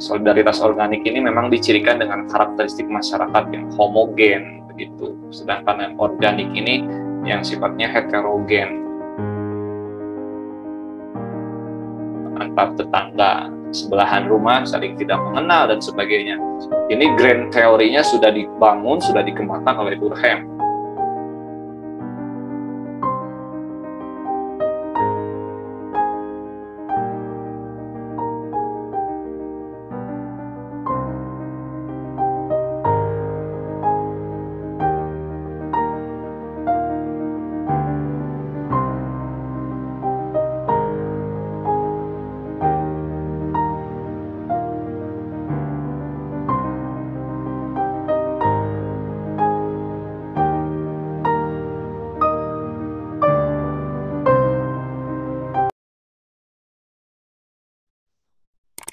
solidaritas organik ini memang dicirikan dengan karakteristik masyarakat yang homogen begitu. Sedangkan yang organik ini yang sifatnya heterogen. Antar tetangga, sebelahan rumah saling tidak mengenal dan sebagainya. Ini grand teorinya sudah dibangun, sudah dikembangkan oleh Durkheim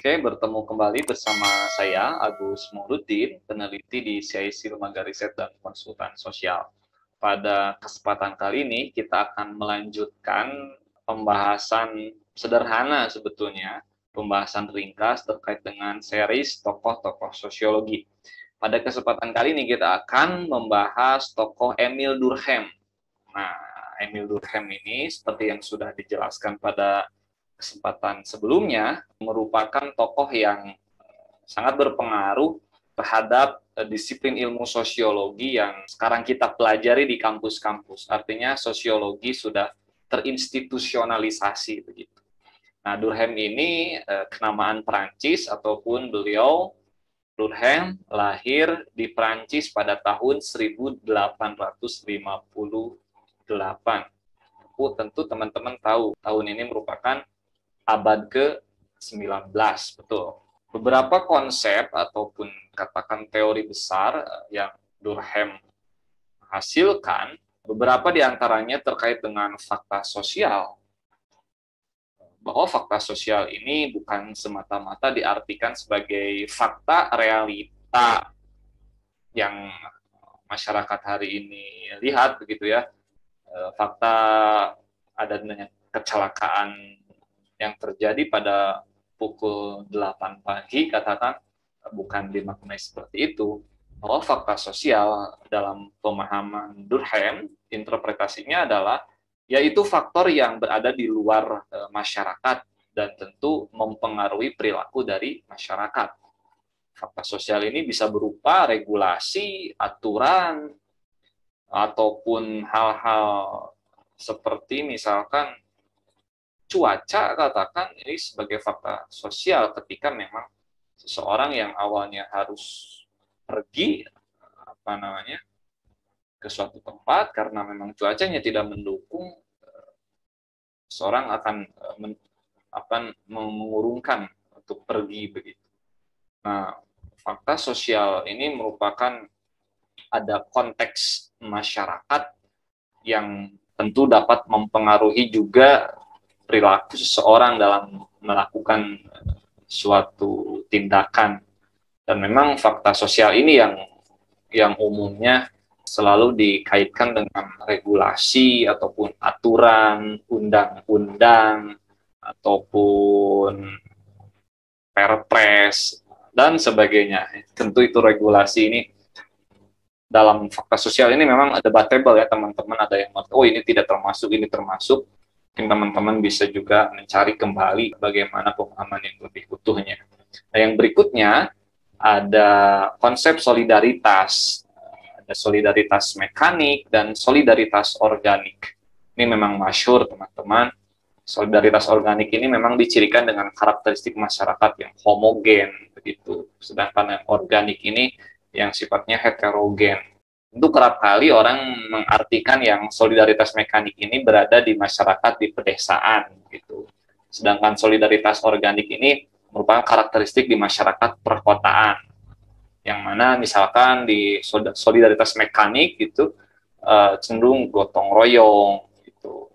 Oke, bertemu kembali bersama saya Agus Murudin, peneliti di CIC Lembaga Riset dan Konsultan Sosial. Pada kesempatan kali ini kita akan melanjutkan pembahasan sederhana sebetulnya, pembahasan ringkas terkait dengan series tokoh-tokoh sosiologi. Pada kesempatan kali ini kita akan membahas tokoh Emil Durkheim. Nah, Emil Durkheim ini seperti yang sudah dijelaskan pada kesempatan sebelumnya merupakan tokoh yang eh, sangat berpengaruh terhadap eh, disiplin ilmu sosiologi yang sekarang kita pelajari di kampus-kampus. Artinya sosiologi sudah terinstitusionalisasi begitu. Nah, Durkheim ini eh, kenamaan Prancis ataupun beliau Durkheim lahir di Prancis pada tahun 1858. Oh, tentu teman-teman tahu tahun ini merupakan abad ke-19, betul. Beberapa konsep ataupun katakan teori besar eh, yang Durkheim hasilkan, beberapa di antaranya terkait dengan fakta sosial. Bahwa fakta sosial ini bukan semata-mata diartikan sebagai fakta realita yang masyarakat hari ini lihat begitu ya. Eh, fakta adanya kecelakaan yang terjadi pada pukul 8 pagi katakan bukan dimaknai seperti itu bahwa fakta sosial dalam pemahaman Durkheim interpretasinya adalah yaitu faktor yang berada di luar e, masyarakat dan tentu mempengaruhi perilaku dari masyarakat. Fakta sosial ini bisa berupa regulasi, aturan, ataupun hal-hal seperti misalkan cuaca katakan ini sebagai fakta sosial ketika memang seseorang yang awalnya harus pergi apa namanya ke suatu tempat karena memang cuacanya tidak mendukung eh, seorang akan eh, men, apa mengurungkan untuk pergi begitu. Nah, fakta sosial ini merupakan ada konteks masyarakat yang tentu dapat mempengaruhi juga perilaku seseorang dalam melakukan suatu tindakan. Dan memang fakta sosial ini yang yang umumnya selalu dikaitkan dengan regulasi ataupun aturan undang-undang ataupun perpres dan sebagainya. Tentu itu regulasi ini dalam fakta sosial ini memang ada debatable ya teman-teman. Ada yang oh ini tidak termasuk ini termasuk mungkin teman-teman bisa juga mencari kembali bagaimana pemahaman yang lebih utuhnya. Nah, yang berikutnya ada konsep solidaritas, ada solidaritas mekanik dan solidaritas organik. Ini memang masyur teman-teman. Solidaritas organik ini memang dicirikan dengan karakteristik masyarakat yang homogen begitu. Sedangkan yang organik ini yang sifatnya heterogen itu kerap kali orang mengartikan yang solidaritas mekanik ini berada di masyarakat di pedesaan gitu. Sedangkan solidaritas organik ini merupakan karakteristik di masyarakat perkotaan. Yang mana misalkan di solidaritas mekanik gitu uh, cenderung gotong royong gitu.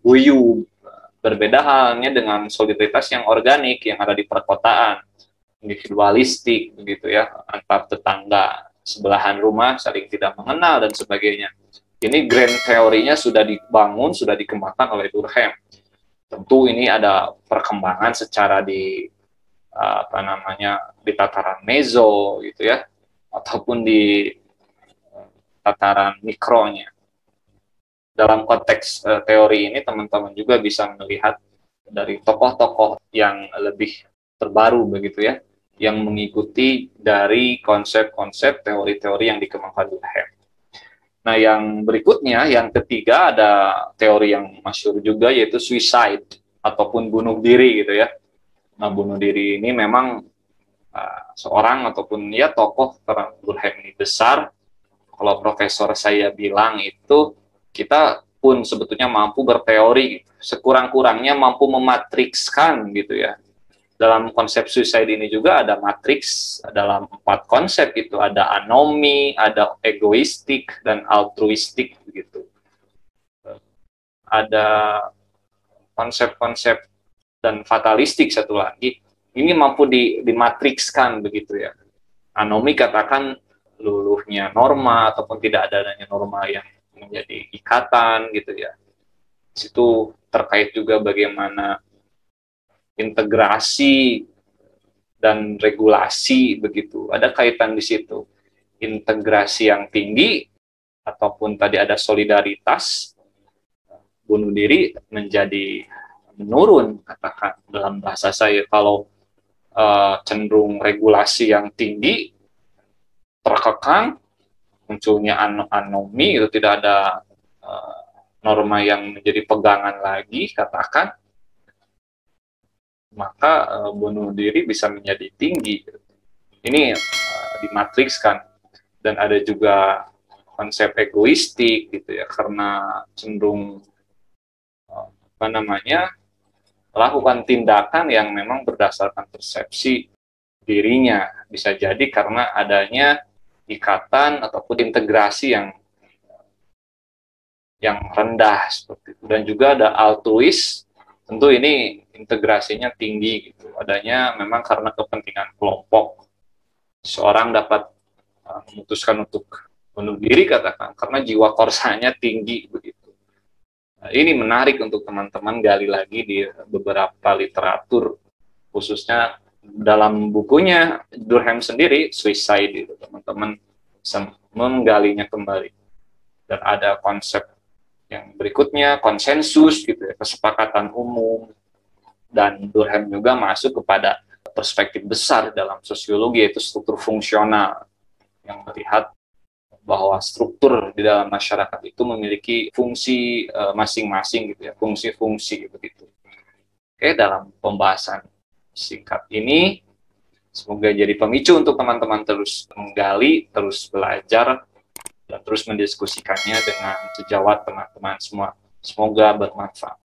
Guyub berbeda halnya dengan solidaritas yang organik yang ada di perkotaan individualistik begitu ya antar tetangga sebelahan rumah saling tidak mengenal dan sebagainya. Ini grand teorinya sudah dibangun, sudah dikembangkan oleh Durkheim. Tentu ini ada perkembangan secara di apa namanya di tataran meso gitu ya ataupun di tataran mikronya. Dalam konteks uh, teori ini teman-teman juga bisa melihat dari tokoh-tokoh yang lebih terbaru begitu ya, yang mengikuti dari konsep-konsep teori-teori yang dikembangkan Wilhelm. Nah, yang berikutnya, yang ketiga ada teori yang masyur juga yaitu suicide ataupun bunuh diri gitu ya. Nah, bunuh diri ini memang uh, seorang ataupun ya tokoh Wilhelm ini besar kalau profesor saya bilang itu kita pun sebetulnya mampu berteori sekurang-kurangnya mampu mematrikskan gitu ya dalam konsep suicide ini juga ada matriks dalam empat konsep itu ada anomi, ada egoistik dan altruistik begitu. Ada konsep-konsep dan fatalistik satu lagi. Ini mampu di, dimatrikskan begitu ya. Anomi katakan luluhnya norma ataupun tidak adanya norma yang menjadi ikatan gitu ya. Situ terkait juga bagaimana integrasi dan regulasi begitu. Ada kaitan di situ. Integrasi yang tinggi ataupun tadi ada solidaritas bunuh diri menjadi menurun katakan dalam bahasa saya kalau uh, cenderung regulasi yang tinggi terkekang, munculnya an anomi itu tidak ada uh, norma yang menjadi pegangan lagi, katakan, maka uh, bunuh diri bisa menjadi tinggi. Ini uh, dimatrikskan dan ada juga konsep egoistik gitu ya karena cenderung uh, apa namanya melakukan tindakan yang memang berdasarkan persepsi dirinya. Bisa jadi karena adanya ikatan ataupun integrasi yang yang rendah seperti itu. Dan juga ada altruis. Tentu ini integrasinya tinggi gitu. Adanya memang karena kepentingan kelompok seorang dapat uh, memutuskan untuk bunuh diri katakan karena jiwa korsanya tinggi begitu. Nah, ini menarik untuk teman-teman gali lagi di beberapa literatur khususnya dalam bukunya Durkheim sendiri suicide itu teman-teman menggalinya kembali. Dan ada konsep yang berikutnya konsensus gitu ya kesepakatan umum dan Durkheim juga masuk kepada perspektif besar dalam sosiologi yaitu struktur fungsional yang melihat bahwa struktur di dalam masyarakat itu memiliki fungsi eh, masing-masing uh, gitu ya fungsi-fungsi begitu oke dalam pembahasan singkat ini. Semoga jadi pemicu untuk teman-teman terus menggali, terus belajar, dan terus mendiskusikannya dengan sejawat teman-teman semua. Semoga bermanfaat.